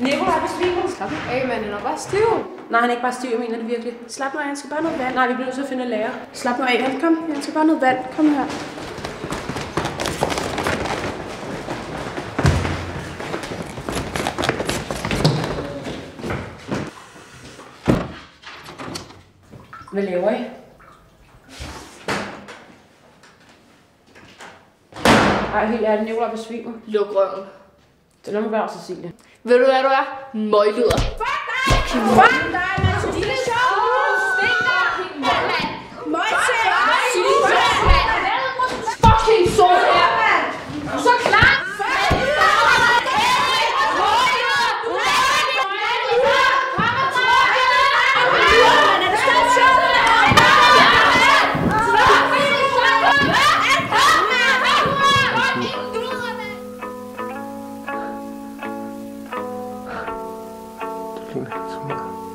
Nikolaj besvimer. Slap nu af, mand. Han er bare stiv. Nej, han er ikke bare stiv, jeg mener det virkelig. Slap nu af, han skal bare noget vand. Nej, vi bliver nødt til at finde en lærer. Slap nu af, han kom. Han skal bare noget vand. Kom her. Hvad laver I? Ej, helt ærligt, Nikolaj besvimer. Luk røven. Så lad mig være, Cecilie. Ved du, hvad du er? Møglyder. Fuck dig! Fuck dig, Det ligner ikke så meget.